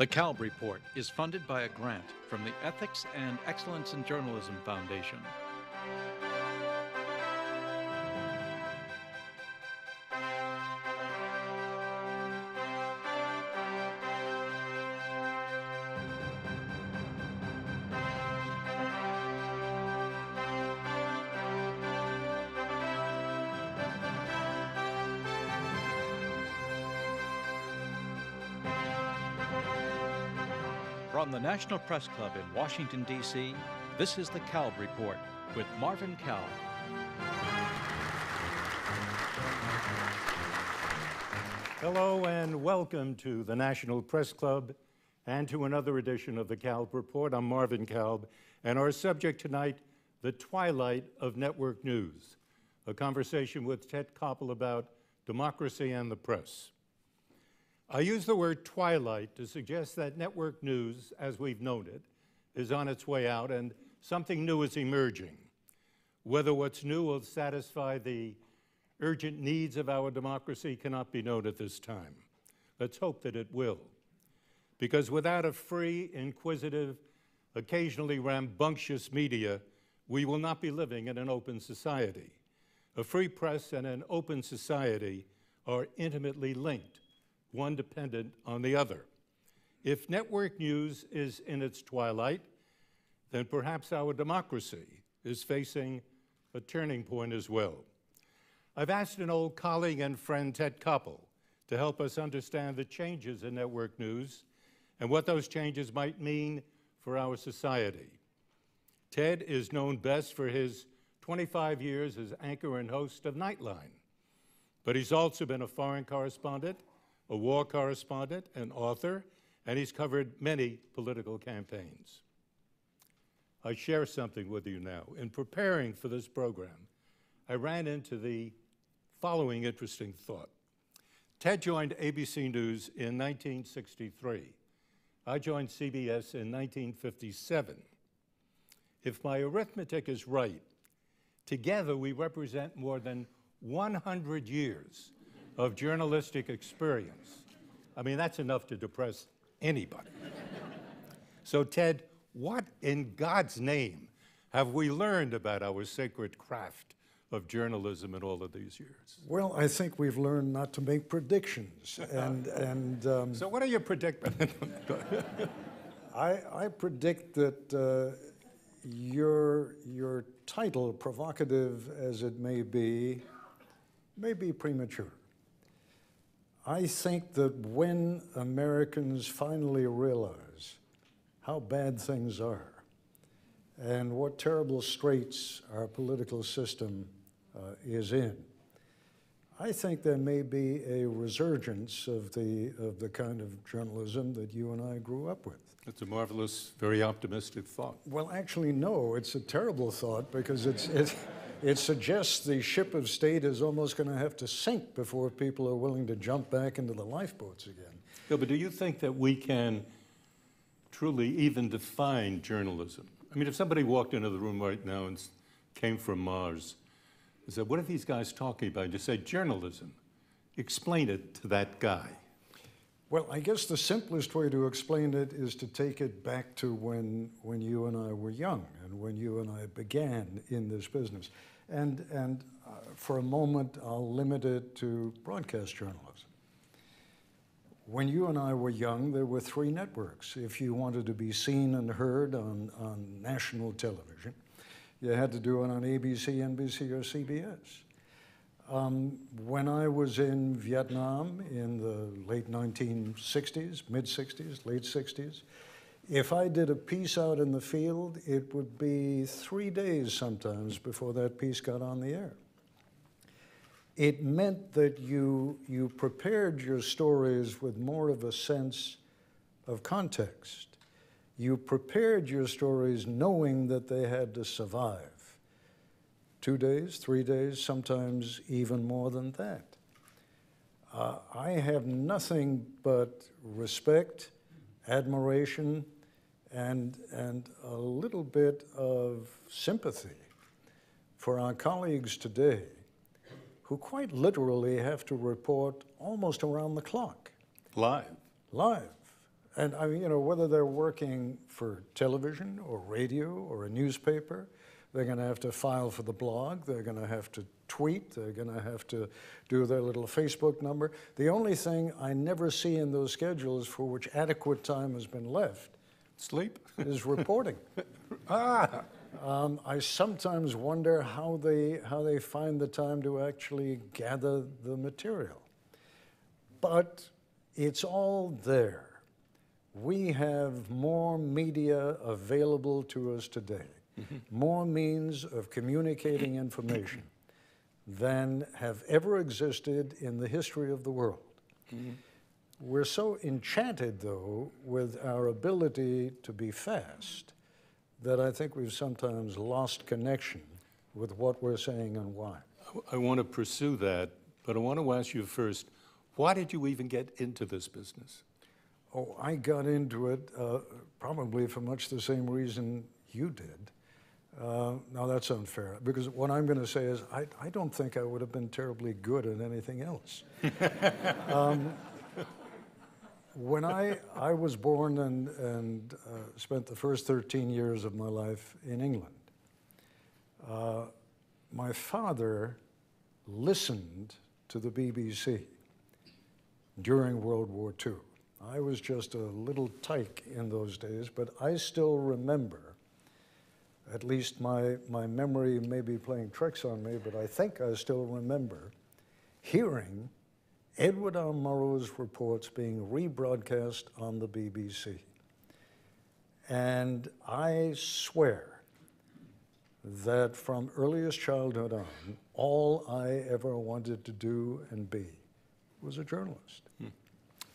The Kalb Report is funded by a grant from the Ethics and Excellence in Journalism Foundation. National Press Club in Washington, D.C., this is the Kalb Report with Marvin Kalb. Hello and welcome to the National Press Club and to another edition of the Kalb Report. I'm Marvin Kalb, and our subject tonight, the twilight of network news, a conversation with Ted Koppel about democracy and the press. I use the word twilight to suggest that network news, as we've known it, is on its way out and something new is emerging. Whether what's new will satisfy the urgent needs of our democracy cannot be known at this time. Let's hope that it will. Because without a free, inquisitive, occasionally rambunctious media, we will not be living in an open society. A free press and an open society are intimately linked, one dependent on the other. If network news is in its twilight, then perhaps our democracy is facing a turning point as well. I've asked an old colleague and friend, Ted Koppel, to help us understand the changes in network news and what those changes might mean for our society. Ted is known best for his 25 years as anchor and host of Nightline, but he's also been a foreign correspondent, a war correspondent, an author, and he's covered many political campaigns. I share something with you now. In preparing for this program, I ran into the following interesting thought. Ted joined ABC News in 1963. I joined CBS in 1957. If my arithmetic is right, together we represent more than 100 years of journalistic experience. I mean, that's enough to depress anybody. so, Ted, what in God's name have we learned about our sacred craft of journalism in all of these years? Well, I think we've learned not to make predictions, and and um, So, what are your predictions? I, I predict that uh, your your title, provocative as it may be, may be premature. I think that when Americans finally realize how bad things are and what terrible straits our political system uh, is in, I think there may be a resurgence of the, of the kind of journalism that you and I grew up with. That's a marvelous, very optimistic thought. Well, actually, no, it's a terrible thought because it's, it, it suggests the ship of state is almost going to have to sink before people are willing to jump back into the lifeboats again. Yeah, but do you think that we can truly even define journalism? I mean, if somebody walked into the room right now and came from Mars and said, What are these guys talking about? You say, Journalism. Explain it to that guy. Well, I guess the simplest way to explain it is to take it back to when, when you and I were young and when you and I began in this business. And, and uh, for a moment, I'll limit it to broadcast journalism. When you and I were young, there were three networks. If you wanted to be seen and heard on, on national television, you had to do it on ABC, NBC, or CBS. Um, when I was in Vietnam in the late 1960s, mid 60s, late 60s, if I did a piece out in the field, it would be three days sometimes before that piece got on the air. It meant that you, you prepared your stories with more of a sense of context. You prepared your stories knowing that they had to survive two days, three days, sometimes even more than that. Uh, I have nothing but respect, admiration, and, and a little bit of sympathy for our colleagues today who quite literally have to report almost around the clock, Live. live. And I mean, you know, whether they're working for television or radio or a newspaper, they're going to have to file for the blog, they're going to have to tweet, they're going to have to do their little Facebook number. The only thing I never see in those schedules for which adequate time has been left Sleep? is reporting. ah! Um, I sometimes wonder how they, how they find the time to actually gather the material. But it's all there. We have more media available to us today, more means of communicating information than have ever existed in the history of the world. We're so enchanted, though, with our ability to be fast that I think we've sometimes lost connection with what we're saying and why. I want to pursue that, but I want to ask you first why did you even get into this business? Oh, I got into it uh, probably for much the same reason you did. Uh, now, that's unfair because what I'm going to say is I, I, don't think I would have been terribly good at anything else. um, when I, I was born and, and uh, spent the first 13 years of my life in England, uh, my father listened to the BBC during World War II. I was just a little tyke in those days, but I still remember, at least my, my memory may be playing tricks on me, but I think I still remember hearing Edward R. Murrow's reports being rebroadcast on the BBC. And I swear that from earliest childhood on, all I ever wanted to do and be was a journalist. Hmm.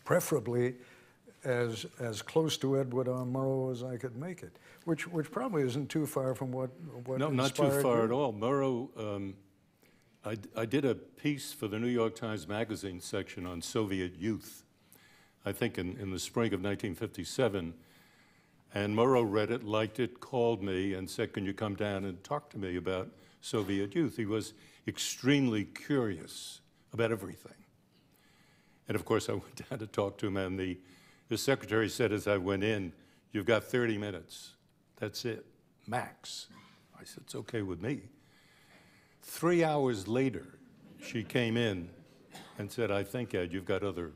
Preferably as, as close to Edward R. Murrow as I could make it, which, which probably isn't too far from what, what No, not too far you. at all. Murrow um, I, I did a piece for the New York Times Magazine section on Soviet youth, I think in, in the spring of 1957. And Murrow read it, liked it, called me, and said, Can you come down and talk to me about Soviet youth? He was extremely curious about everything. And of course, I went down to talk to him, and the, the secretary said as I went in, You've got 30 minutes. That's it, max. I said, It's okay with me. Three hours later, she came in and said, I think, Ed, you've got other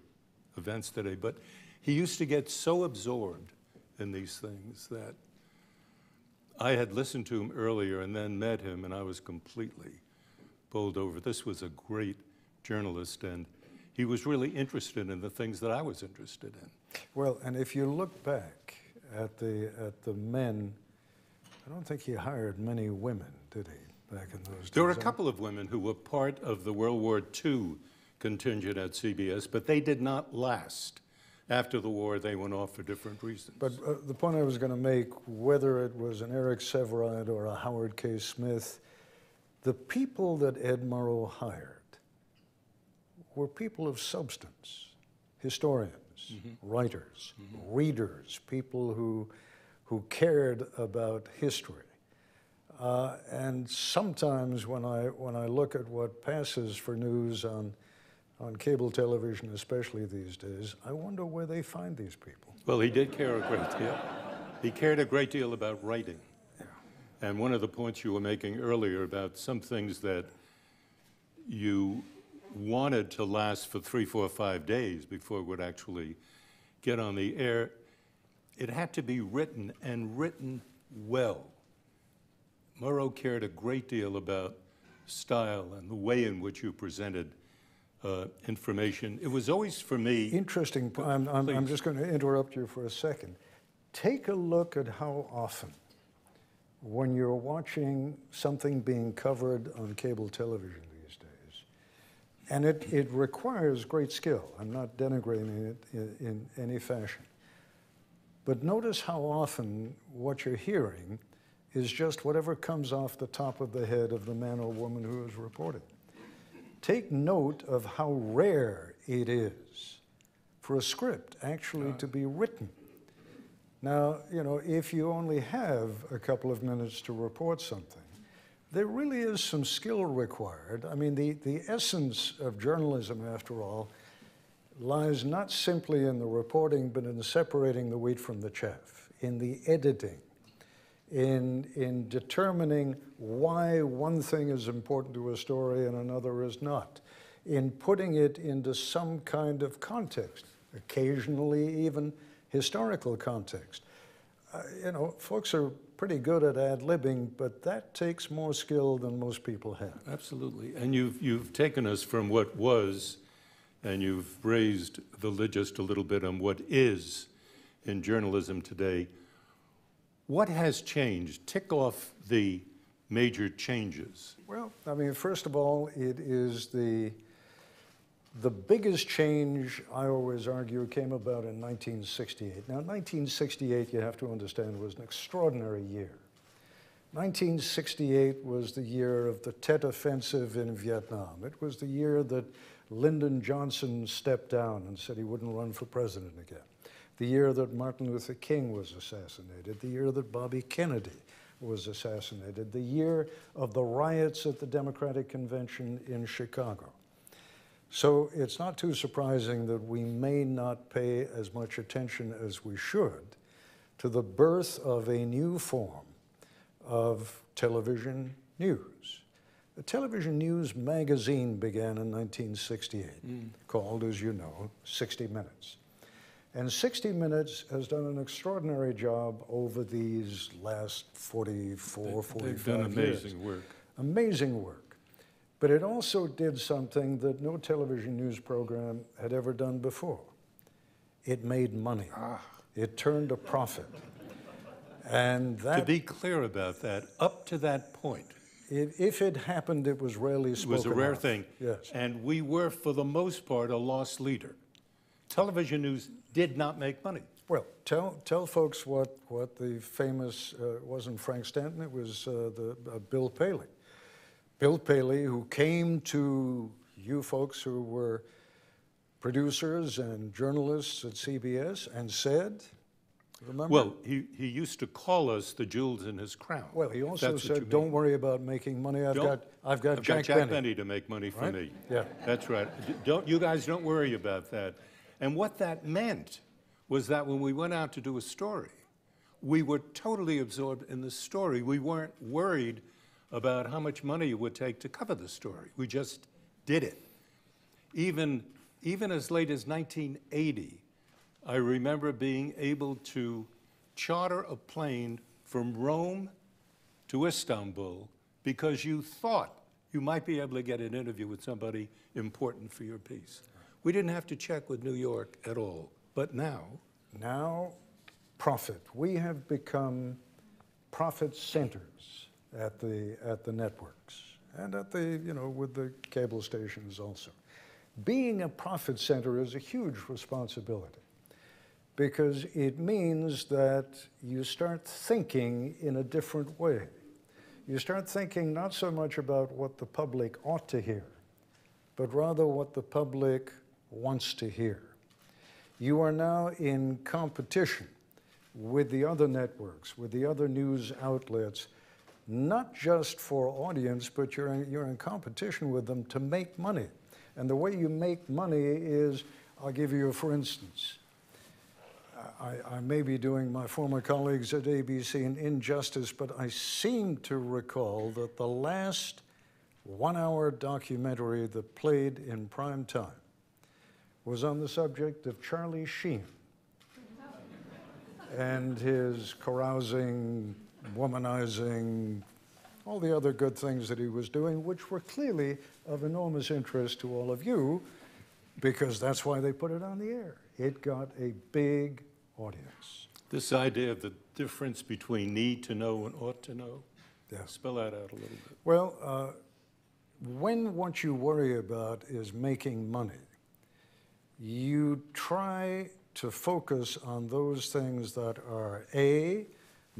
events today. But he used to get so absorbed in these things that I had listened to him earlier and then met him, and I was completely bowled over. This was a great journalist, and he was really interested in the things that I was interested in. Well, and if you look back at the, at the men, I don't think he hired many women, did he? back in those days. There were a couple of women who were part of the World War II contingent at CBS, but they did not last. After the war, they went off for different reasons. But uh, the point I was going to make, whether it was an Eric Sevareid or a Howard K. Smith, the people that Ed Murrow hired were people of substance, historians, mm-hmm. writers, mm-hmm. readers, people who, who cared about history. Uh, and sometimes when I, when I look at what passes for news on, on cable television, especially these days, I wonder where they find these people. Well, he did care a great deal. He cared a great deal about writing. Yeah. And one of the points you were making earlier about some things that you wanted to last for three, four, five days before it would actually get on the air, it had to be written and written well. Murrow cared a great deal about style and the way in which you presented uh, information. It was always for me. Interesting. I'm, I'm, I'm, just going to interrupt you for a second. Take a look at how often, when you're watching something being covered on cable television and it, it requires great skill. I'm not denigrating it in, in any fashion. But notice how often what you're hearing is just whatever comes off the top of the head of the man or woman who is reporting. Take note of how rare it is for a script actually to be written. Now, you know, if you only have a couple of minutes to report something, there really is some skill required. I mean, the, the essence of journalism, after all, lies not simply in the reporting, but in separating the wheat from the chaff, in the editing, in, in determining why one thing is important to a story and another is not, in putting it into some kind of context, occasionally even historical context. Uh, you know, folks are pretty good at ad libbing, but that takes more skill than most people have. Absolutely. And you've, you've taken us from what was, and you've raised the lid just a little bit on what is in journalism today. What has changed? Tick off the major changes. Well, I mean, first of all, it is the the biggest change, I always argue, came about in 1968. Now, 1968, you have to understand, was an extraordinary year. 1968 was the year of the Tet Offensive in Vietnam. It was the year that Lyndon Johnson stepped down and said he wouldn't run for president again. The year that Martin Luther King was assassinated. The year that Bobby Kennedy was assassinated. The year of the riots at the Democratic Convention in Chicago. So it's not too surprising that we may not pay as much attention as we should to the birth of a new form of television news. The television news magazine began in 1968, mm. called, as you know, 60 Minutes. And 60 Minutes has done an extraordinary job over these last 44, they, 45 They've done amazing years. work. Amazing work. But it also did something that no television news program had ever done before. It made money. Ah. It turned a profit. And that, to be clear about that, up to that point, it, if it happened, it was rarely spoken. It was a rare of. thing. Yes. And we were, for the most part, a lost leader. Television news did not make money. Well, tell, tell folks what, what the famous, uh, wasn't Frank Stanton, it was uh, the, uh, Bill Paley. Bill Paley, who came to you folks who were producers and journalists at CBS and said, remember? Well, he, he used to call us the jewels in his crown. Well, he also said, don't worry about making money. I've got, I've got I've Jack, got Jack Benny. Benny to make money for right? me. Yeah. That's right. Don't, you guys don't worry about that. And what that meant was that when we went out to do a story, we were totally absorbed in the story. We weren't worried about how much money it would take to cover the story. We just did it. Even, even as late as 1980, I remember being able to charter a plane from Rome to Istanbul because you thought you might be able to get an interview with somebody important for your piece. We didn't have to check with New York at all. But now, now, profit. We have become profit centers at the, at the networks and at the, you know, with the cable stations also. Being a profit center is a huge responsibility because it means that you start thinking in a different way. You start thinking not so much about what the public ought to hear, but rather what the public wants to hear. You are now in competition with the other networks, with the other news outlets, not just for audience, but you're in, you're in competition with them to make money. And the way you make money is, I'll give you a for instance. I, I, may be doing my former colleagues at ABC an injustice, but I seem to recall that the last one hour documentary that played in prime time was on the subject of Charlie Sheen and his carousing womanizing, all the other good things that he was doing, which were clearly of enormous interest to all of you, because that's why they put it on the air. It got a big audience. This idea of the difference between need to know and ought to know, yeah. spell that out a little bit. Well, uh, when what you worry about is making money, you try to focus on those things that are A,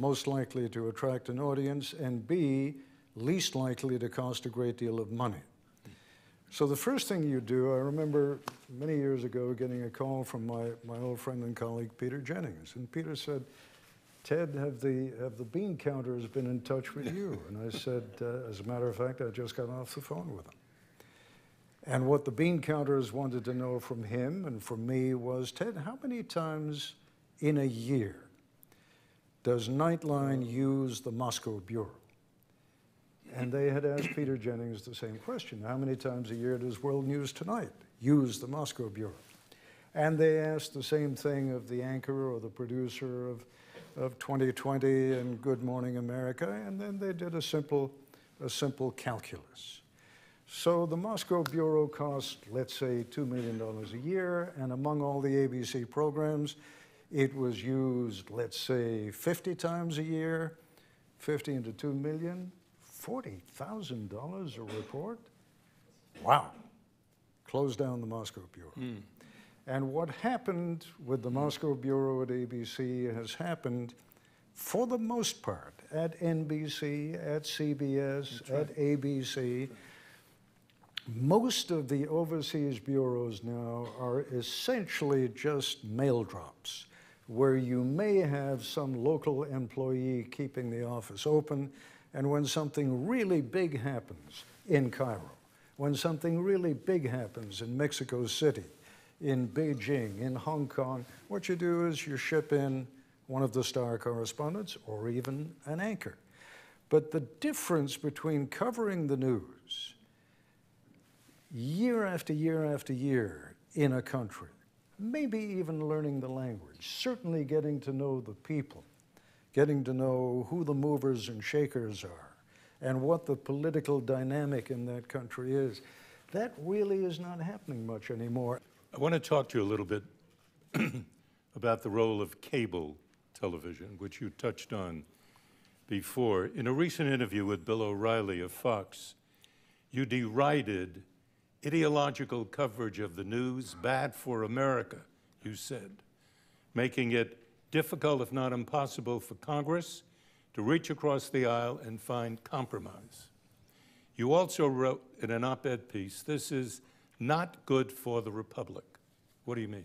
most likely to attract an audience, and B, least likely to cost a great deal of money. So the first thing you do, I remember many years ago getting a call from my, my old friend and colleague Peter Jennings, and Peter said, Ted, have the, have the bean counters been in touch with you? And I said, uh, as a matter of fact, I just got off the phone with them. And what the bean counters wanted to know from him and from me was Ted, how many times in a year does Nightline use the Moscow Bureau? And they had asked Peter Jennings the same question How many times a year does World News Tonight use the Moscow Bureau? And they asked the same thing of the anchor or the producer of, of 2020 and Good Morning America, and then they did a simple, a simple calculus. So the Moscow Bureau costs, let's say, $2 million a year, and among all the ABC programs, it was used, let's say, 50 times a year, 50 into 2 million, $40,000 a report? Wow. Closed down the Moscow Bureau. Mm. And what happened with the Moscow Bureau at ABC has happened, for the most part, at NBC, at CBS, right. at ABC. Most of the overseas bureaus now are essentially just mail drops, where you may have some local employee keeping the office open, and when something really big happens in Cairo, when something really big happens in Mexico City, in Beijing, in Hong Kong, what you do is you ship in one of the star correspondents or even an anchor. But the difference between covering the news year after year after year in a country, maybe even learning the language, certainly getting to know the people, getting to know who the movers and shakers are, and what the political dynamic in that country is, that really is not happening much anymore. I want to talk to you a little bit about the role of cable television, which you touched on before. In a recent interview with Bill O'Reilly of Fox, you derided ideological coverage of the news bad for America, you said, making it difficult, if not impossible, for Congress to reach across the aisle and find compromise. You also wrote in an op ed piece this is not good for the Republic. What do you mean?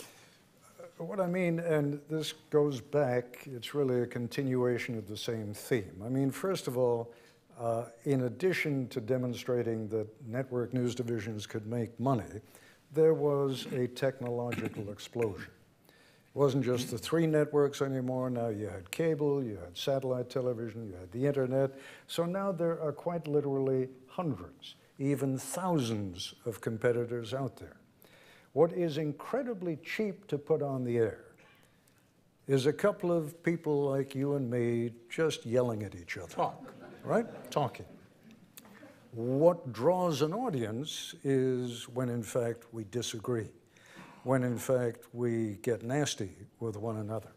Uh, what I mean, and this goes back, it's really a continuation of the same theme. I mean, first of all, uh, in addition to demonstrating that network news divisions could make money, there was a technological explosion. It wasn't just the three networks anymore. Now you had cable, you had satellite television, you had the internet. So now there are quite literally hundreds even thousands of competitors out there. What is incredibly cheap to put on the air is a couple of people like you and me just yelling at each other. Talk. Right? Talking. What draws an audience is when, in fact, we disagree, when, in fact, we get nasty with one another.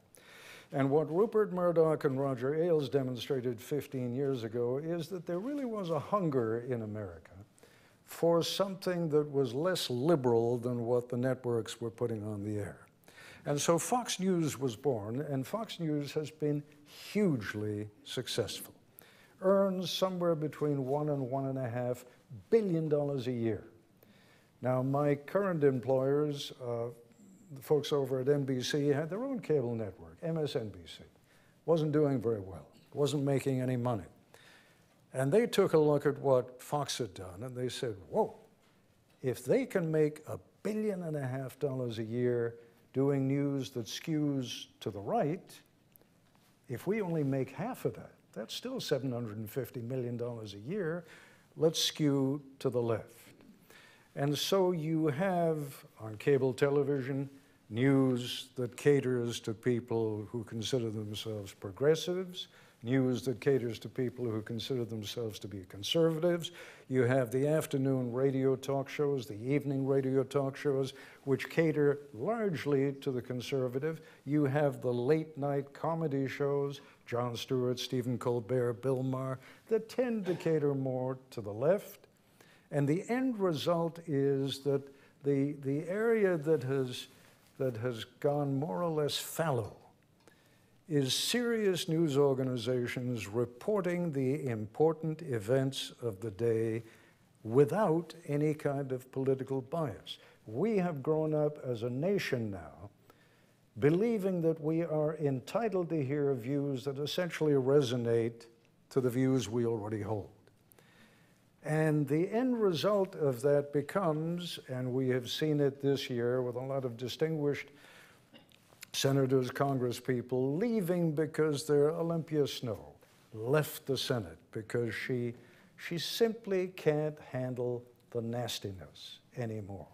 And what Rupert Murdoch and Roger Ailes demonstrated 15 years ago is that there really was a hunger in America for something that was less liberal than what the networks were putting on the air. And so Fox News was born, and Fox News has been hugely successful. Earns somewhere between one and one and a half billion dollars a year. Now, my current employers, uh, the folks over at NBC, had their own cable network, MSNBC. Wasn't doing very well, wasn't making any money. And they took a look at what Fox had done and they said, whoa, if they can make a billion and a half dollars a year doing news that skews to the right, if we only make half of that, that's still $750 million a year. Let's skew to the left. And so you have on cable television news that caters to people who consider themselves progressives, news that caters to people who consider themselves to be conservatives. You have the afternoon radio talk shows, the evening radio talk shows, which cater largely to the conservative. You have the late night comedy shows, Jon Stewart, Stephen Colbert, Bill Maher, that tend to cater more to the left. And the end result is that the, the area that has, that has gone more or less fallow is serious news organizations reporting the important events of the day without any kind of political bias. We have grown up as a nation now believing that we are entitled to hear views that essentially resonate to the views we already hold. And the end result of that becomes, and we have seen it this year with a lot of distinguished senators, congresspeople leaving because their Olympia Snowe left the Senate because she, she simply can't handle the nastiness anymore.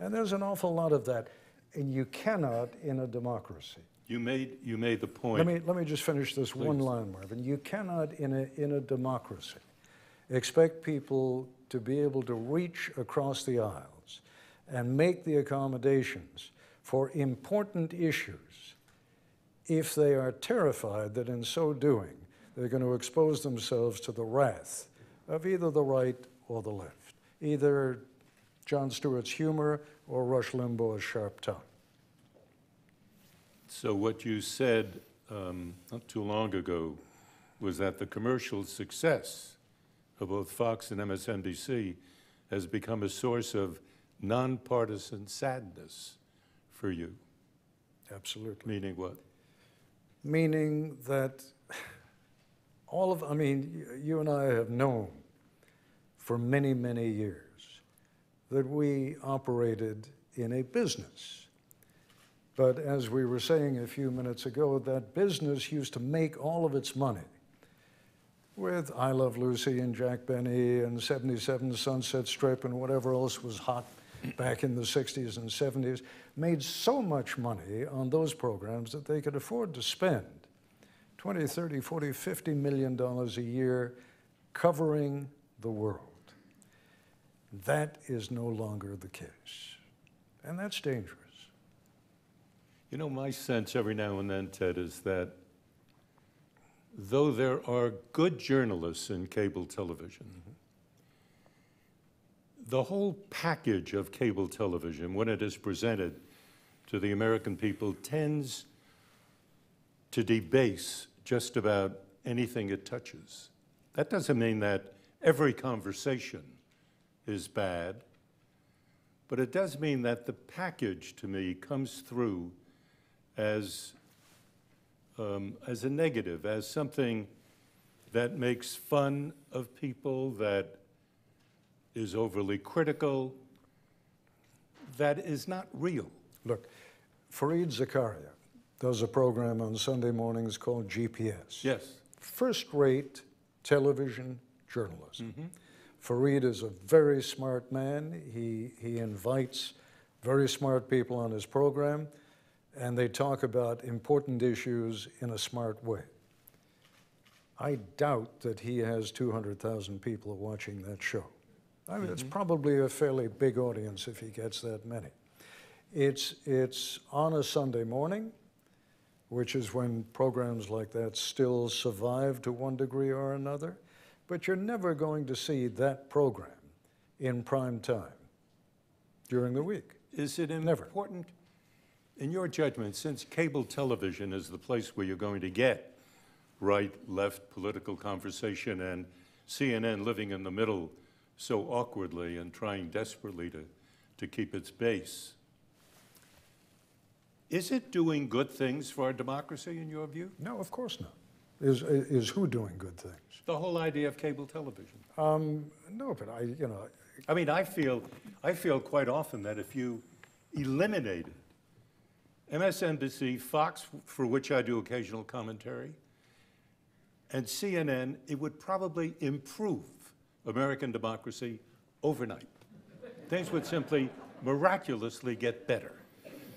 And there's an awful lot of that, and you cannot in a democracy. You made, you made the point. Let me, let me just finish this one line, Marvin. You cannot, in a, in a democracy, expect people to be able to reach across the aisles and make the accommodations for important issues if they are terrified that in so doing they're going to expose themselves to the wrath of either the right or the left, either Jon Stewart's humor or Rush Limbaugh's sharp tongue. So what you said um, not too long ago was that the commercial success of both Fox and MSNBC has become a source of nonpartisan sadness for you, Absolutely. meaning what? meaning that all of, I mean, you and I have known for many, many years that we operated in a business. But as we were saying a few minutes ago, that business used to make all of its money with I Love Lucy and Jack Benny and 77 Sunset Strip and whatever else was hot back in the 60s and 70s, made so much money on those programs that they could afford to spend 20, 30, 40, 50 million dollars a year covering the world. That is no longer the case. And that's dangerous. You know, my sense every now and then, Ted, is that though there are good journalists in cable television, the whole package of cable television, when it is presented to the American people, tends to debase just about anything it touches. That doesn't mean that every conversation is bad, but it does mean that the package to me comes through as, um, as a negative, as something that makes fun of people, that is overly critical, that is not real. Look, Fareed Zakaria does a program on Sunday mornings called GPS. Yes. First rate television journalism. Mm-hmm. Fareed is a very smart man. He, he invites very smart people on his program, and they talk about important issues in a smart way. I doubt that he has 200,000 people watching that show. I mean, it's mm-hmm. probably a fairly big audience if he gets that many. It's, it's on a Sunday morning, which is when programs like that still survive to one degree or another, but you're never going to see that program in prime time during the week. Is it Never. important, in your judgment, since cable television is the place where you're going to get right, left political conversation and CNN living in the middle so awkwardly and trying desperately to, to keep its base, is it doing good things for our democracy in your view? No, of course not. Is, is who doing good things? The whole idea of cable television. Um, no, but I, you know, I mean, I feel, I feel quite often that if you eliminated MSNBC, Fox, for which I do occasional commentary, and CNN, it would probably improve American democracy overnight. Things would simply miraculously get better.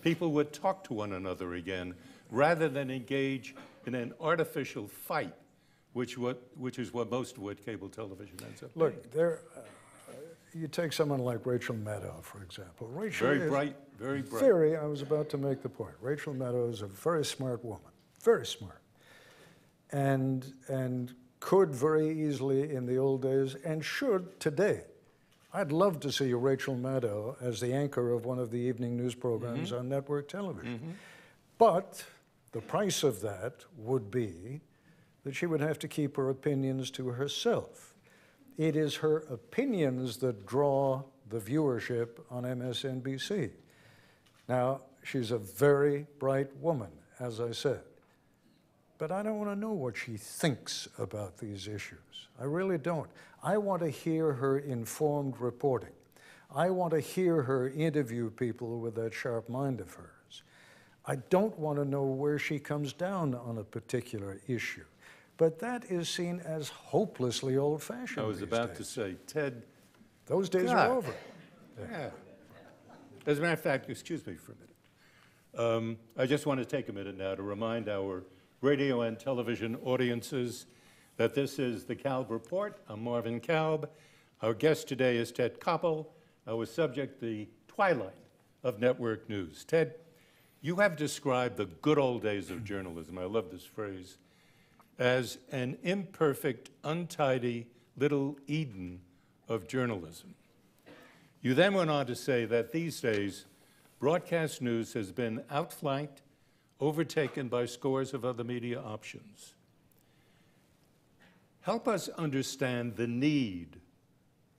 People would talk to one another again rather than engage in an artificial fight, which, what, which is what most of what cable television ends up being. look, there, uh, you take someone like Rachel Maddow, for example. Rachel Very bright, very bright. Very, I was about to make the point. Rachel Maddow is a very smart woman, very smart. And, and could very easily in the old days and should today. I'd love to see Rachel Maddow as the anchor of one of the evening news programs mm-hmm. on network television. Mm-hmm. But the price of that would be that she would have to keep her opinions to herself. It is her opinions that draw the viewership on MSNBC. Now, she's a very bright woman, as I said. But I don't want to know what she thinks about these issues. I really don't. I want to hear her informed reporting. I want to hear her interview people with that sharp mind of hers. I don't want to know where she comes down on a particular issue. But that is seen as hopelessly old fashioned. I was about days. to say, Ted. Those days God. are over. Yeah. As a matter of fact, excuse me for a minute. Um, I just want to take a minute now to remind our radio and television audiences that this is the Kalb Report. I'm Marvin Kalb. Our guest today is Ted Koppel. Our subject, the twilight of network news. Ted, you have described the good old days of journalism, I love this phrase, as an imperfect, untidy little Eden of journalism. You then went on to say that these days, broadcast news has been outflanked, overtaken by scores of other media options. Help us understand the need,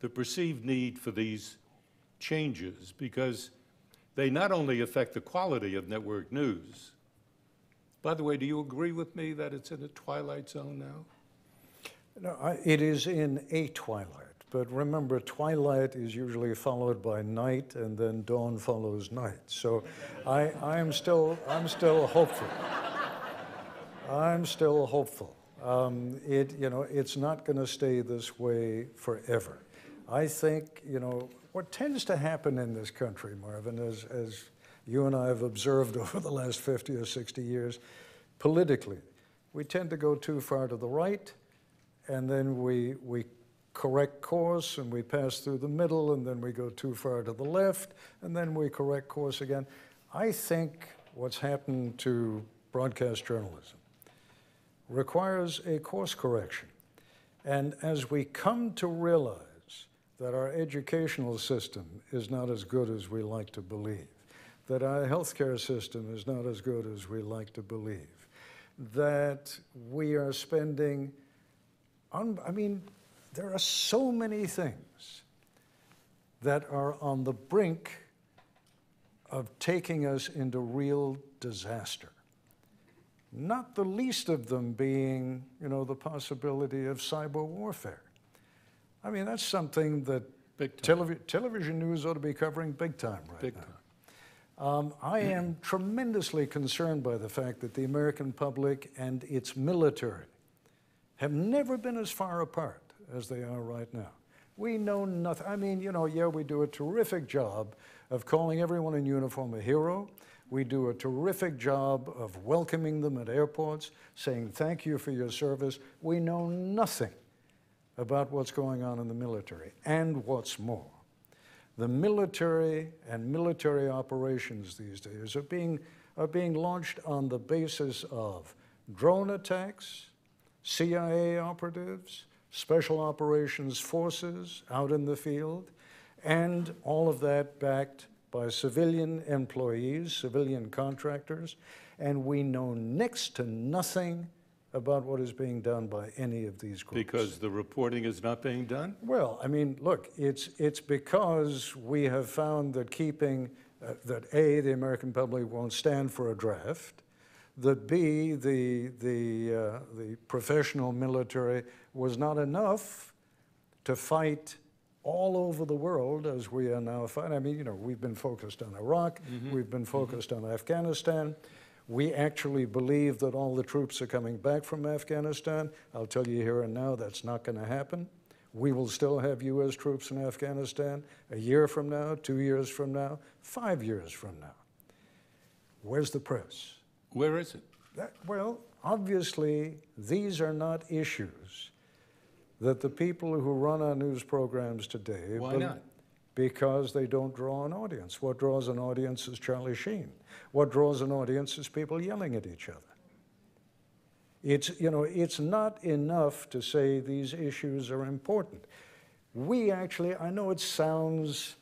the perceived need for these changes, because they not only affect the quality of network news. By the way, do you agree with me that it's in a twilight zone now? No, I, it is in a twilight. But remember, twilight is usually followed by night, and then dawn follows night. So I, I'm, still, I'm still hopeful. I'm still hopeful. Um, it, you know, it's not going to stay this way forever. I think, you know, what tends to happen in this country, Marvin, as, as you and I have observed over the last 50 or 60 years, politically, we tend to go too far to the right, and then we, we correct course and we pass through the middle, and then we go too far to the left, and then we correct course again. I think what's happened to broadcast journalism requires a course correction. And as we come to realize that our educational system is not as good as we like to believe, that our healthcare system is not as good as we like to believe, that we are spending, on, I mean, there are so many things that are on the brink of taking us into real disaster. Not the least of them being, you know, the possibility of cyber warfare. I mean, that's something that televi television news ought to be covering big time right big now. Time. Um, I am tremendously concerned by the fact that the American public and its military have never been as far apart as they are right now. We know nothing. I mean, you know, yeah, we do a terrific job of calling everyone in uniform a hero. We do a terrific job of welcoming them at airports, saying thank you for your service. We know nothing about what's going on in the military. And what's more, the military and military operations these days are being, are being launched on the basis of drone attacks, CIA operatives, special operations forces out in the field, and all of that backed by civilian employees, civilian contractors, and we know next to nothing about what is being done by any of these groups. Because the reporting is not being done? Well, I mean, look, it's, it's because we have found that keeping, uh, that A, the American public won't stand for a draft, that B, the, the, uh, the professional military was not enough to fight all over the world as we are now fighting. I mean, you know, we've been focused on Iraq, mm -hmm. we've been focused mm -hmm. on Afghanistan. We actually believe that all the troops are coming back from Afghanistan. I'll tell you here and now that's not going to happen. We will still have U.S. troops in Afghanistan a year from now, two years from now, five years from now. Where's the press? Where is it? That, well, obviously, these are not issues that the people who run our news programs today. Why not? Because they don't draw an audience. What draws an audience is Charlie Sheen. What draws an audience is people yelling at each other. It's, you know, it's not enough to say these issues are important. We actually, I know it sounds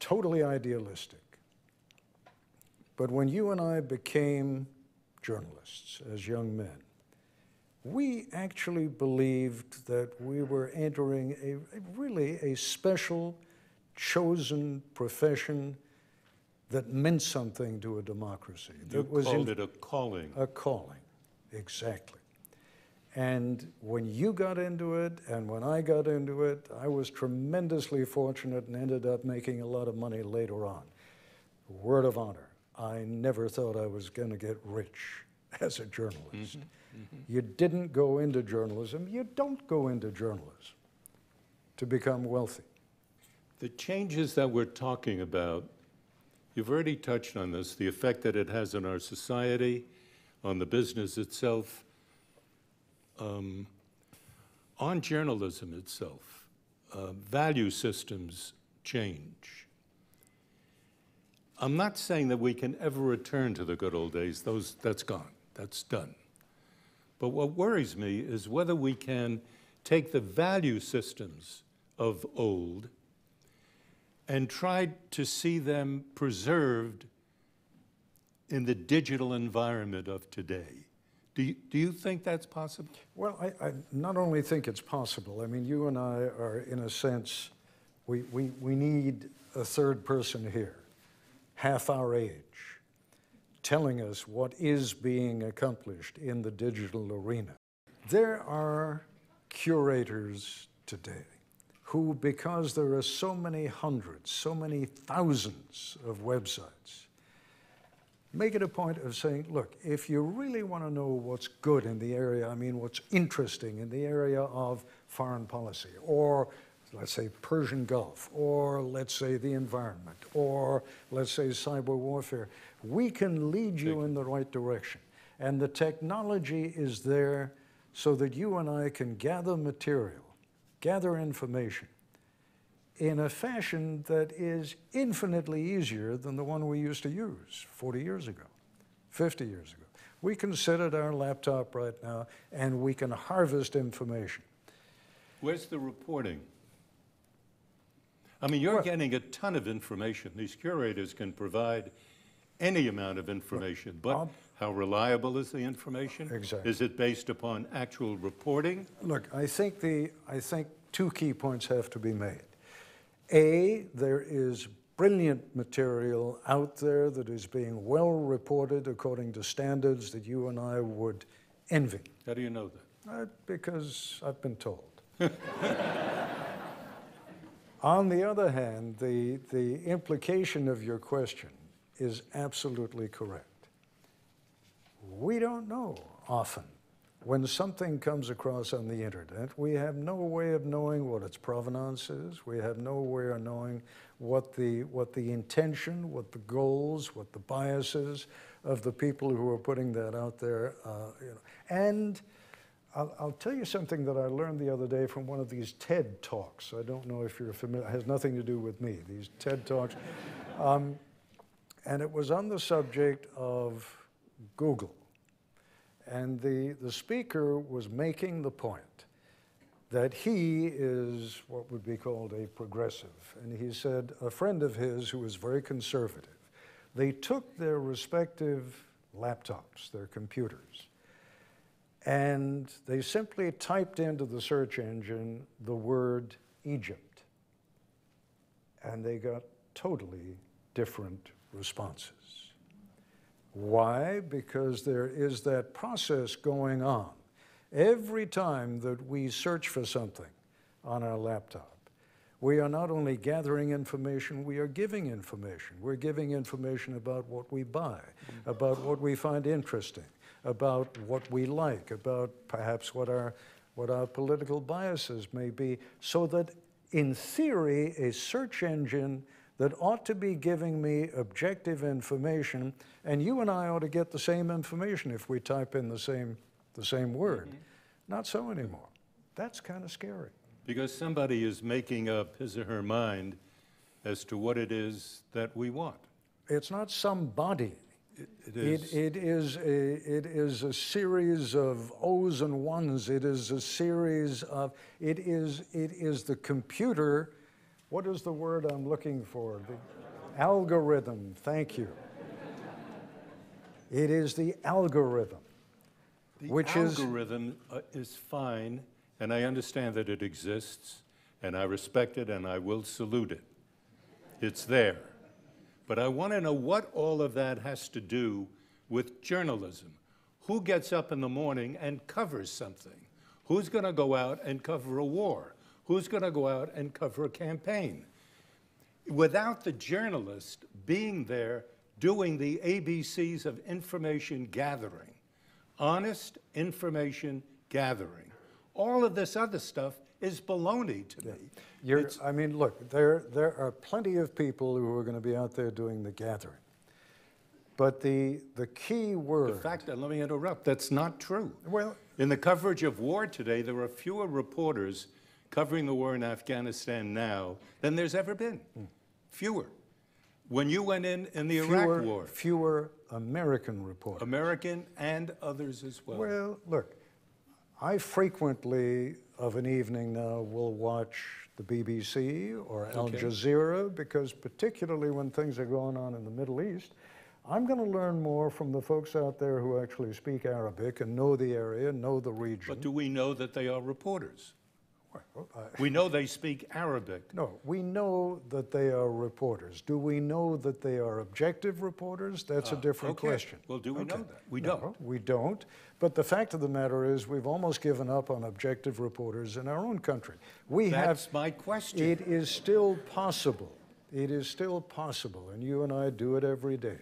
totally idealistic, but when you and I became journalists as young men, we actually believed that we were entering a, a really a special, chosen profession that meant something to a democracy. You That was called in- it a calling. a calling, exactly. And when you got into it and when I got into it, I was tremendously fortunate and ended up making a lot of money later on. Word of honor, I never thought I was going to get rich as a journalist. You didn't go into journalism, you don't go into journalism to become wealthy. The changes that we're talking about, you've already touched on this, the effect that it has on our society, on the business itself, um, on journalism itself. Uh, value systems change. I'm not saying that we can ever return to the good old days. Those, that's gone. That's done. But what worries me is whether we can take the value systems of old and try to see them preserved in the digital environment of today. Do you, do you think that's possible? Well, I, I not only think it's possible, I mean, you and I are, in a sense, we, we, we need a third person here, half our age, telling us what is being accomplished in the digital arena. There are curators today who, because there are so many hundreds, so many thousands of websites, make it a point of saying, look, if you really want to know what's good in the area, I mean, what's interesting in the area of foreign policy, or let's say Persian Gulf, or let's say the environment, or let's say cyber warfare, we can lead you in the right direction. And the technology is there so that you and I can gather material, gather information in a fashion that is infinitely easier than the one we used to use 40 years ago, 50 years ago. We can sit at our laptop right now and we can harvest information. Where's the reporting? I mean, you're getting a ton of information. These curators can provide any amount of information, but how reliable is the information? Exactly. Is it based upon actual reporting? Look, I think, the, I think two key points have to be made. A, there is brilliant material out there that is being well reported according to standards that you and I would envy. How do you know that? Uh, because I've been told. On the other hand, the, the implication of your question is absolutely correct. We don't know often when something comes across on the internet. We have no way of knowing what its provenance is. We have no way of knowing what the, what the intention, what the goals, what the biases of the people who are putting that out there. Uh, you know. And I'll, I'll tell you something that I learned the other day from one of these TED Talks. I don't know if you're familiar, it has nothing to do with me, these TED Talks. Um, and it was on the subject of Google. And the, the speaker was making the point that he is what would be called a progressive. And he said a friend of his who was very conservative, they took their respective laptops, their computers, and they simply typed into the search engine the word Egypt. And they got totally different responses. Why? Because there is that process going on. Every time that we search for something on our laptop, we are not only gathering information, we are giving information. We're giving information about what we buy, about what we find interesting, about what we like, about perhaps what our, what our political biases may be, so that in theory, a search engine that ought to be giving me objective information, and you and I ought to get the same information if we type in the same, the same word. Mm-hmm. Not so anymore. That's kind of scary. Because somebody is making up his or her mind as to what it is that we want. It's not somebody. It It, is, it, is a, it is a series of O's and ones. It is a series of, it is, it is the computer. What is the word I'm looking for? The algorithm. Thank you. It is the algorithm. the which is- algorithm uh, is fine, and I understand that it exists, and I respect it, and I will salute it. It's there. But I want to know what all of that has to do with journalism. Who gets up in the morning and covers something? Who's going to go out and cover a war? Who's going to go out and cover a campaign? Without the journalist being there doing the ABCs of information gathering, honest information gathering, all of this other stuff is baloney to me. You're, I mean, look, there, there are plenty of people who are going to be out there doing the gathering. But the, the key In word, fact, uh, let me interrupt, that's not true. well, In the coverage of war today, there are fewer reporters covering the war in Afghanistan now than there's ever been. Fewer. When you went in in the Iraq war, fewer American reporters. American and others as well. Well, look, I frequently of an evening now will watch the BBC or Al Okay. Jazeera because, particularly when things are going on in the Middle East, I'm going to learn more from the folks out there who actually speak Arabic and know the area, know the region. But do we know that they are reporters? Well, We know they speak Arabic. No, we know that they are reporters. Do we know that they are objective reporters? That's a different Uh, okay. question. Well, do we know that? We No, don't. We don't. But the fact of the matter is, we've almost given up on objective reporters in our own country. We That's have. my question. It is still possible. It is still possible, and you and I do it every day.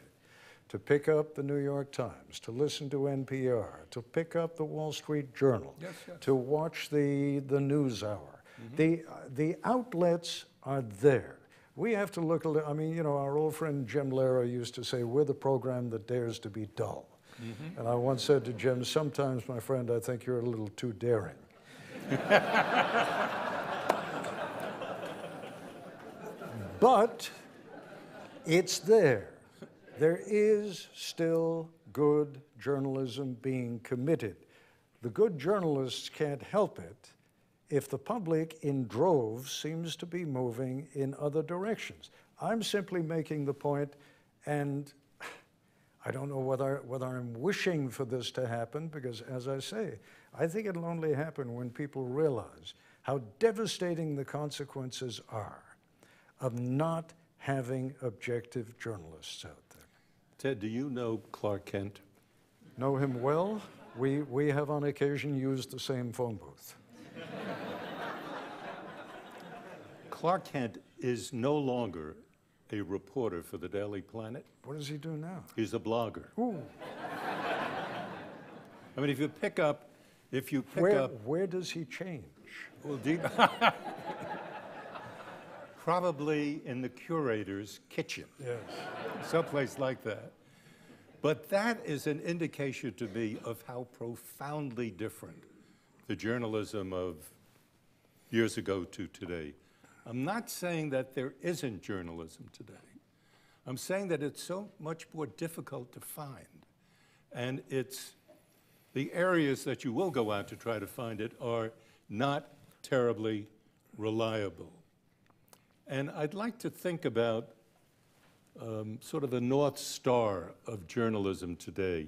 To pick up the New York Times, to listen to NPR, to pick up the Wall Street Journal, Yes, yes. to watch the, the news hour. Mm-hmm. The, the outlets are there. We have to look, I mean, you know, our old friend Jim Lehrer used to say, we're the program that dares to be dull. Mm-hmm. And I once said to Jim, sometimes, my friend, I think you're a little too daring. but it's there. There is still good journalism being committed. The good journalists can't help it if the public in droves seems to be moving in other directions. I'm simply making the point, and I don't know whether, whether I'm wishing for this to happen, because as I say, I think it'll only happen when people realize how devastating the consequences are of not having objective journalists out there. Ted, do you know Clark Kent? Know him well? We, we have on occasion used the same phone booth. Clark Kent is no longer a reporter for the Daily Planet. What does he do now? He's a blogger. Ooh, I mean, if you pick up, if you pick where, up, where does he change? well, do probably in the curator's kitchen, Yes. someplace like that. But that is an indication to me of how profoundly different the journalism of years ago to today. I'm not saying that there isn't journalism today. I'm saying that it's so much more difficult to find. And it's the areas that you will go out to try to find it are not terribly reliable. And I'd like to think about um, sort of the North Star of journalism today.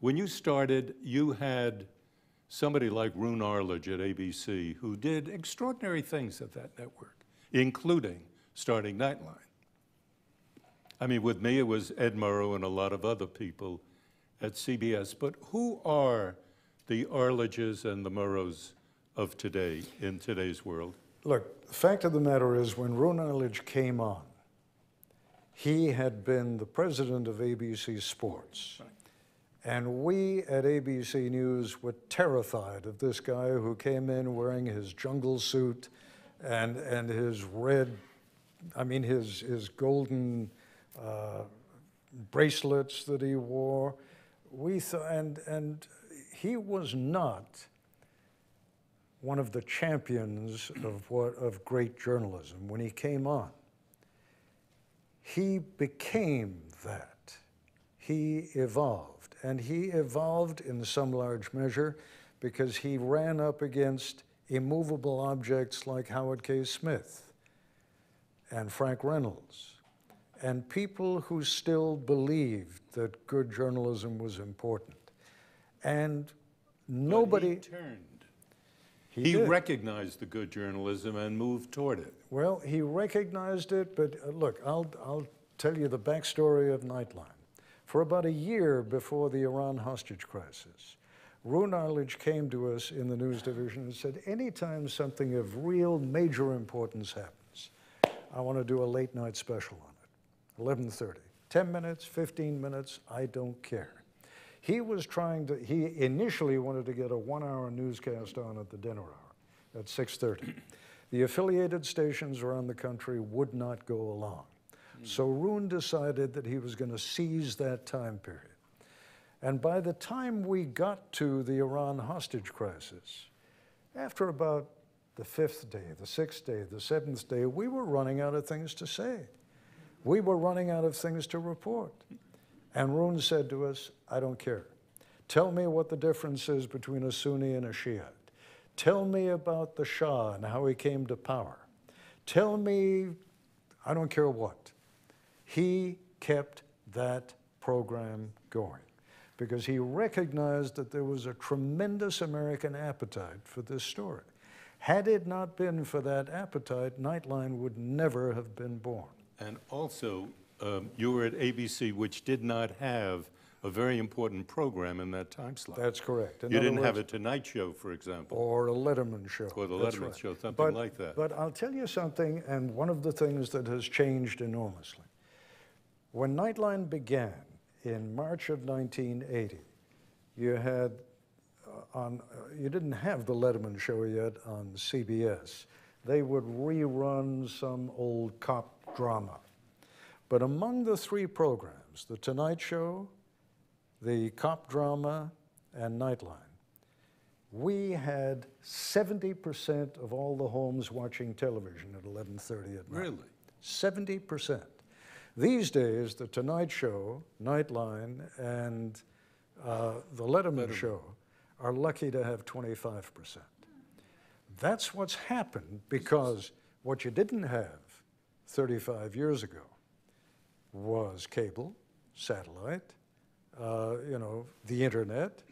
When you started, you had somebody like Roone Arledge at ABC who did extraordinary things at that network, including starting Nightline. I mean, with me, it was Ed Murrow and a lot of other people at CBS. But who are the Arledges and the Murrows of today in today's world? Look, the fact of the matter is, when Roone Arledge came on, he had been the president of ABC Sports. And we at ABC News were terrified of this guy who came in wearing his jungle suit and, and his red, I mean, his, his golden uh, bracelets that he wore. We th- and, and he was not one of the champions of what of great journalism when he came on. He became that. He evolved, and he evolved in some large measure because he ran up against immovable objects like Howard K. Smith and Frank Reynolds and people who still believed that good journalism was important. And But nobody he turned. He He recognized the good journalism and moved toward it. Well, he recognized it, but uh, look, I'll, I'll tell you the backstory of Nightline. For about a year before the Iran hostage crisis, Roone Arledge came to us in the news division and said, anytime something of real major importance happens, I want to do a late night special on it, 11.30. 10 minutes, 15 minutes, I don't care. He was trying to, he initially wanted to get a one hour newscast on at the dinner hour at 6.30. The affiliated stations around the country would not go along. Hmm. So Roone decided that he was going to seize that time period. And by the time we got to the Iran hostage crisis, after about the fifth day, the sixth day, the seventh day, we were running out of things to say. We were running out of things to report. And Roone said to us, I don't care. Tell me what the difference is between a Sunni and a Shiite. Tell me about the Shah and how he came to power. Tell me, I don't care what. He kept that program going because he recognized that there was a tremendous American appetite for this story. Had it not been for that appetite, Nightline would never have been born. And also, um, you were at ABC, which did not have a very important program in that time slot. That's correct. In You didn't have a Tonight Show, for example. Or a Letterman show. Or the That's Letterman right. show, something But- like that. But I'll tell you something, and one of the things that has changed enormously. When Nightline began in March of 1980, you had uh, on, uh, you didn't have the Letterman show yet on CBS. They would rerun some old cop drama. But among the three programs, The Tonight Show, the cop drama, and Nightline, we had 70% of all the homes watching television at 11:30 at night. Really? 70%. These days, The Tonight Show, Nightline, and uh, The Letterman, Show are lucky to have 25%. That's what's happened because what you didn't have 35 years ago was cable, satellite, uh, you know, the internet,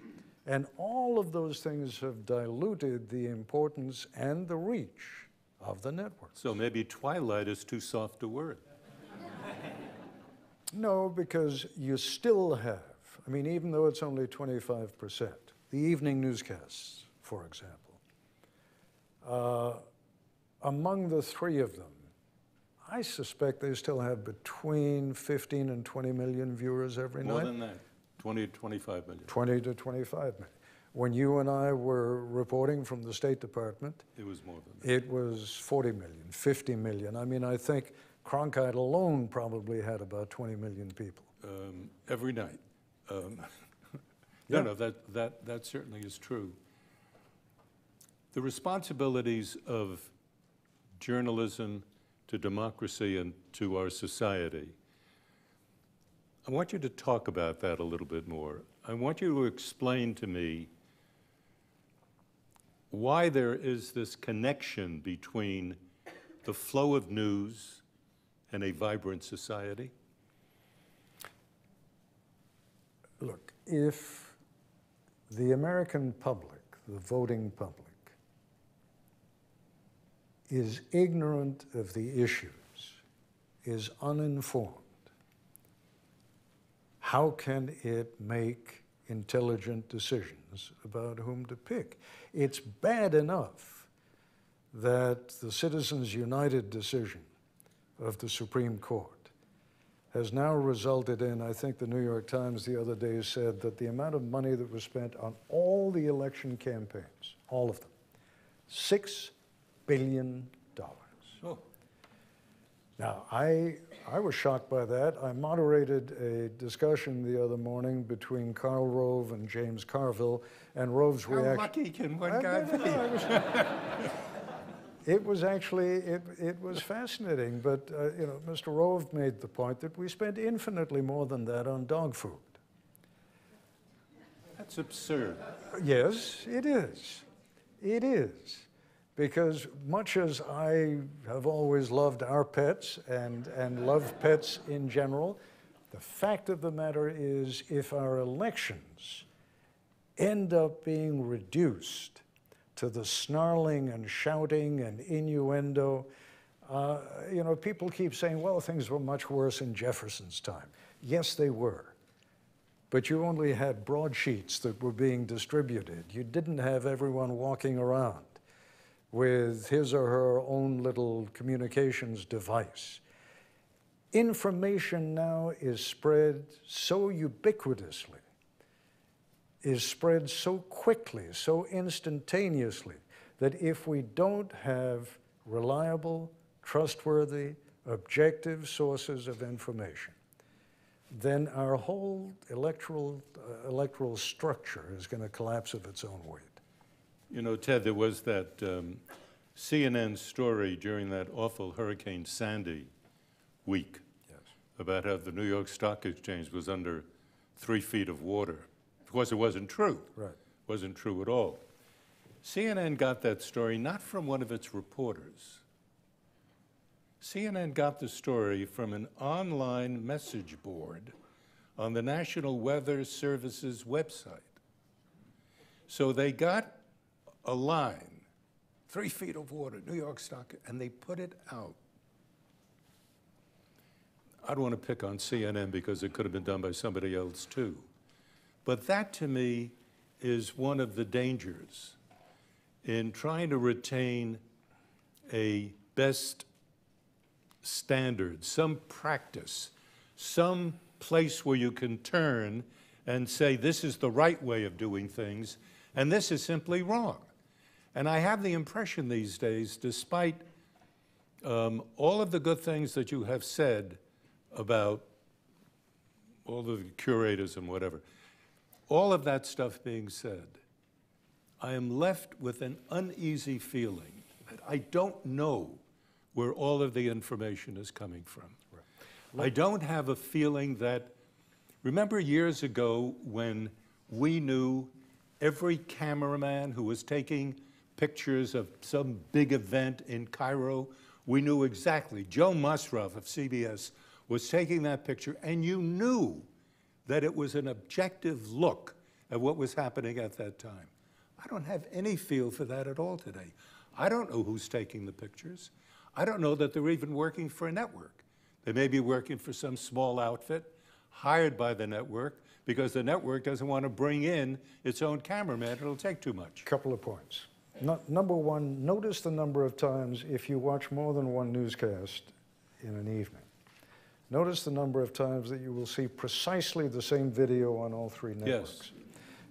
and all of those things have diluted the importance and the reach of the network. So maybe Twilight is too soft a word. No, because you still have, I mean, even though it's only 25%, the evening newscasts, for example, uh, among the three of them, I suspect they still have between 15 and 20 million viewers every More night. More than that, 20 to 25 million. 20 to 25 million. When you and I were reporting from the State Department, It was more than that. it was 40 million, 50 million. I mean, I think Cronkite alone probably had about 20 million people. Um, Every night. Um, Yeah. No, no, that, that, that certainly is true. The responsibilities of journalism to democracy and to our society, I want you to talk about that a little bit more. I want you to explain to me why there is this connection between the flow of news and a vibrant society. Look, if the American public, the voting public, is ignorant of the issues, is uninformed, how can it make intelligent decisions about whom to pick? It's bad enough that the Citizens United decision of the Supreme Court has now resulted in, I think the New York Times the other day said that the amount of money that was spent on all the election campaigns, all of them, $6 billion. Oh. Now, I, I was shocked by that. I moderated a discussion the other morning between Karl Rove and James Carville, and Rove's How reaction. lucky can one uh, I- guy be? No, I was- It was actually, it, it was fascinating, but, uh, you know, Mr. Rove made the point that we spent infinitely more than that on dog food. That's absurd. Yes, it is. It is. Because much as I have always loved our pets and, and love pets in general, the fact of the matter is if our elections end up being reduced to the snarling and shouting and innuendo, Uh, you know, people keep saying, well, things were much worse in Jefferson's time. Yes, they were. But you only had broadsheets that were being distributed. You didn't have everyone walking around with his or her own little communications device. Information now is spread so ubiquitously, is spread so quickly, so instantaneously, that if we don't have reliable, trustworthy, objective sources of information, then our whole electoral, uh, electoral structure is going to collapse of its own weight. You know, Ted, there was that um, CNN story during that awful Hurricane Sandy week Yes. about how the New York Stock Exchange was under three feet of water. Of course, it wasn't true. Right. Wasn't true at all. CNN got that story not from one of its reporters. CNN got the story from an online message board on the National Weather Service's website. So they got a line, three feet of water, New York Stock, and they put it out. I don't want to pick on CNN because it could have been done by somebody else too. But that to me is one of the dangers in trying to retain a best standard, some practice, some place where you can turn and say, this is the right way of doing things, and this is simply wrong. And I have the impression these days, despite um, all of the good things that you have said about all the curators and whatever, all of that stuff being said, I am left with an uneasy feeling that I don't know where all of the information is coming from. I don't have a feeling that, remember years ago when we knew every cameraman who was taking pictures of some big event in Cairo, we knew exactly. Joe Musroff of CBS was taking that picture, and you knew that it was an objective look at what was happening at that time. I don't have any feel for that at all today. I don't know who's taking the pictures. I don't know that they're even working for a network. They may be working for some small outfit hired by the network because the network doesn't want to bring in its own cameraman. It'll take too much. Couple of points. No, number one, notice the number of times if you watch more than one newscast in an evening. Notice the number of times that you will see precisely the same video on all three networks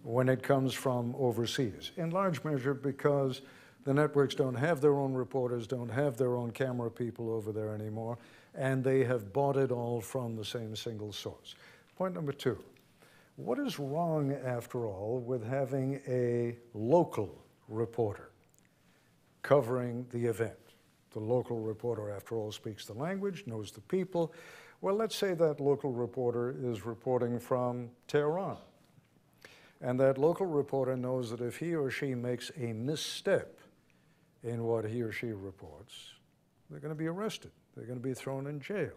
when it comes from overseas, in large measure because the networks don't have their own reporters, don't have their own camera people over there anymore, and they have bought it all from the same single source. Point number two, what is wrong, after all, with having a local reporter covering the event? The local reporter, after all, speaks the language, knows the people. Well, let's say that local reporter is reporting from Tehran. And that local reporter knows that if he or she makes a misstep in what he or she reports, they're going to be arrested. They're going to be thrown in jail.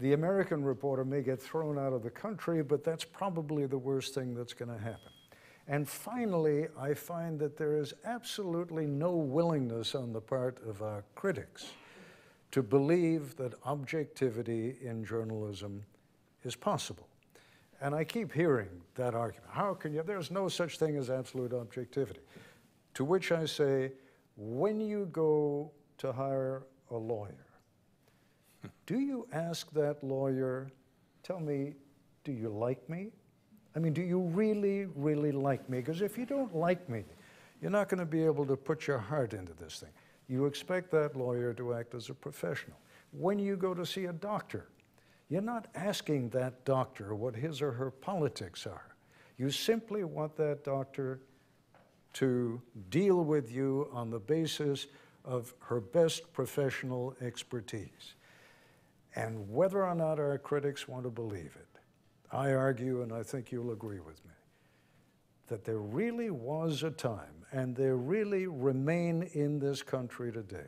The American reporter may get thrown out of the country, but that's probably the worst thing that's going to happen. And finally, I find that there is absolutely no willingness on the part of our critics to believe that objectivity in journalism is possible. And I keep hearing that argument. How can you? There's no such thing as absolute objectivity. To which I say, when you go to hire a lawyer, do you ask that lawyer, tell me, do you like me? I mean, do you really, really like me? Because if you don't like me, you're not going to be able to put your heart into this thing. You expect that lawyer to act as a professional. When you go to see a doctor, you're not asking that doctor what his or her politics are. You simply want that doctor to deal with you on the basis of her best professional expertise. And whether or not our critics want to believe it, I argue, and I think you'll agree with me, that there really was a time, and there really remain in this country today,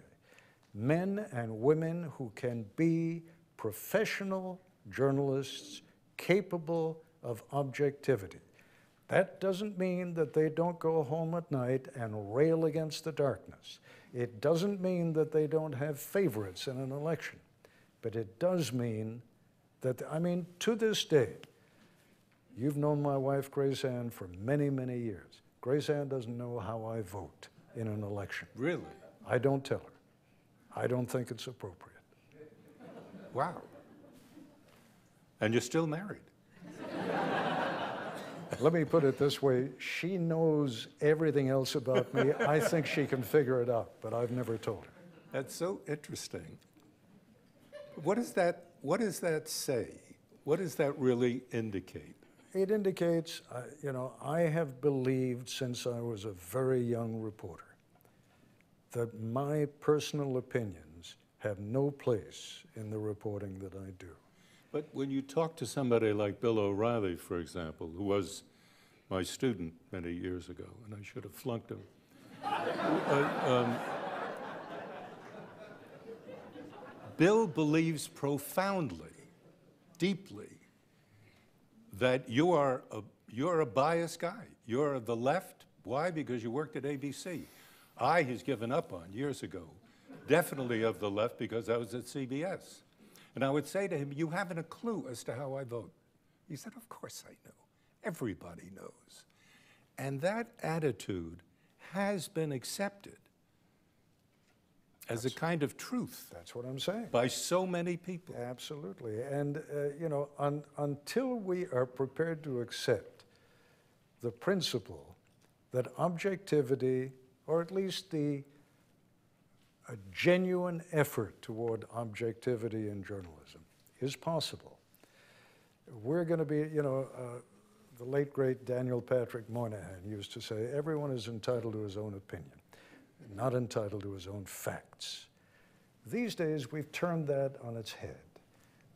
men and women who can be professional journalists capable of objectivity. That doesn't mean that they don't go home at night and rail against the darkness. It doesn't mean that they don't have favorites in an election. But it does mean that, I mean, to this day, you've known my wife, Grace Ann, for many, many years. Grace Ann doesn't know how I vote in an election. Really? I don't tell her. I don't think it's appropriate. Wow. And you're still married? Let me put it this way she knows everything else about me. I think she can figure it out, but I've never told her. That's so interesting. What does that, what does that say? What does that really indicate? It indicates, uh, you know, I have believed since I was a very young reporter that my personal opinions have no place in the reporting that I do. But when you talk to somebody like Bill O'Reilly, for example, who was my student many years ago, and I should have flunked him. uh, um, Bill believes profoundly, deeply, that you are a, you're a biased guy. You're the left. Why? Because you worked at ABC. I, he's given up on years ago, definitely of the left because I was at CBS. And I would say to him, You haven't a clue as to how I vote. He said, Of course I know. Everybody knows. And that attitude has been accepted as a kind of truth That's what I'm saying. by so many people. Absolutely. And, uh, you know, un- until we are prepared to accept the principle that objectivity, or at least the a genuine effort toward objectivity in journalism, is possible, we're going to be, you know, uh, the late great Daniel Patrick Moynihan used to say, everyone is entitled to his own opinion, not entitled to his own facts. These days, we've turned that on its head.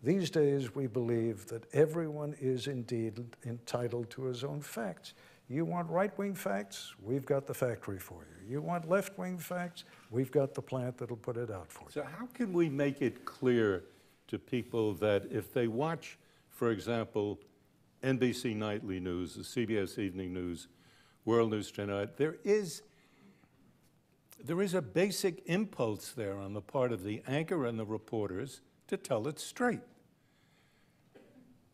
These days, we believe that everyone is indeed entitled to his own facts. You want right wing facts? We've got the factory for you. You want left wing facts? We've got the plant that'll put it out for you. So, how can we make it clear to people that if they watch, for example, NBC Nightly News, the CBS Evening News, World News Tonight, there is there is a basic impulse there on the part of the anchor and the reporters to tell it straight.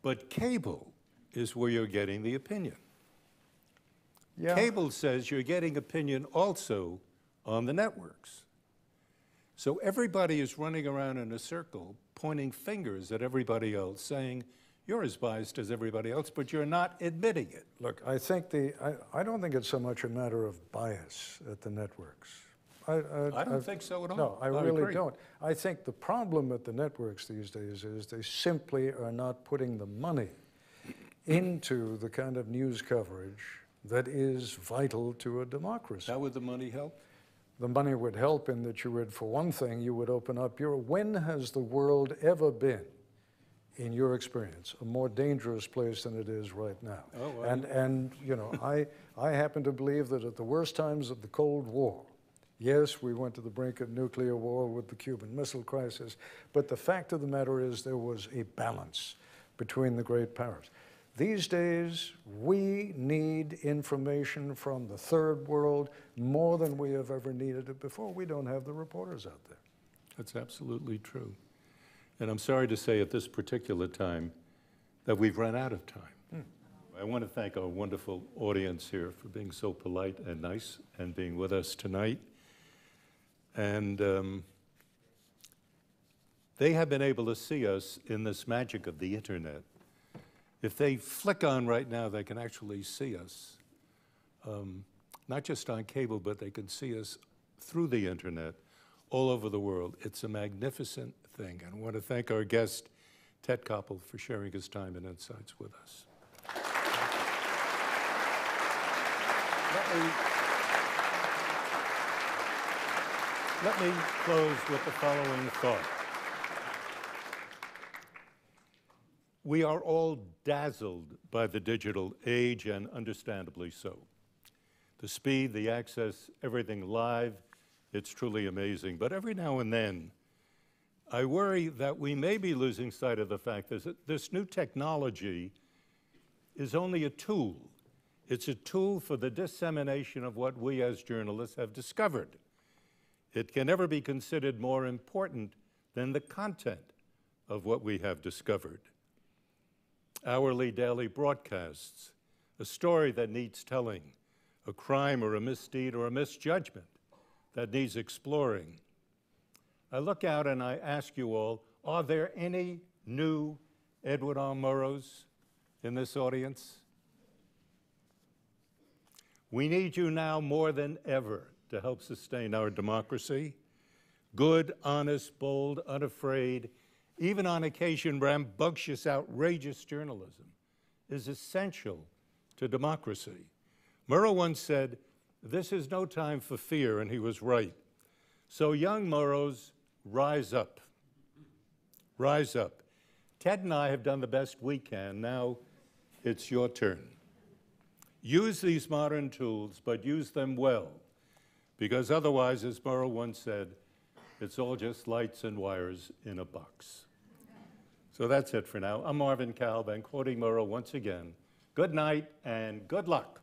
But cable is where you're getting the opinion. Yeah. Cable says you're getting opinion also on the networks. So everybody is running around in a circle, pointing fingers at everybody else, saying, you're as biased as everybody else, but you're not admitting it. Look, I think the, I, I don't think it's so much a matter of bias at the networks. I, I, I don't think so at all. No, I I really agree. don't. I think the problem at the networks these days is they simply are not putting the money into the kind of news coverage that is vital to a democracy. How would the money help? The money would help in that you would, for one thing, you would open up your. When has the world ever been, in your experience, a more dangerous place than it is right now? Oh, well, and and you know, I I happen to believe that at the worst times of the Cold War, yes, we went to the brink of nuclear war with the Cuban Missile Crisis, but the fact of the matter is there was a balance between the great powers. These days, we need information from the third world more than we have ever needed it before. We don't have the reporters out there. That's absolutely true. And I'm sorry to say at this particular time that we've run out of time. Hmm. I want to thank our wonderful audience here for being so polite and nice and being with us tonight. And um, they have been able to see us in this magic of the internet. If they flick on right now, they can actually see us, um, not just on cable, but they can see us through the internet all over the world. It's a magnificent thing. And I want to thank our guest, Ted Koppel, for sharing his time and insights with us. Let me, close with the following thought. We are all dazzled by the digital age, and understandably so. The speed, the access, everything live, it's truly amazing. But every now and then, I worry that we may be losing sight of the fact that this new technology is only a tool It's a tool for the dissemination of what we as journalists have discovered. It can never be considered more important than the content of what we have discovered. Hourly daily broadcasts, a story that needs telling, a crime or a misdeed or a misjudgment that needs exploring. I look out and I ask you all are there any new Edward R. Murrows in this audience? We need you now more than ever to help sustain our democracy. Good, honest, bold, unafraid, even on occasion rambunctious, outrageous journalism is essential to democracy. Murrow once said, This is no time for fear, and he was right. So, young Murrows, rise up. Rise up. Ted and I have done the best we can. Now it's your turn. Use these modern tools, but use them well, because otherwise, as Murrow once said, it's all just lights and wires in a box. So that's it for now. I'm Marvin Kalb, and quoting Murrow once again good night and good luck.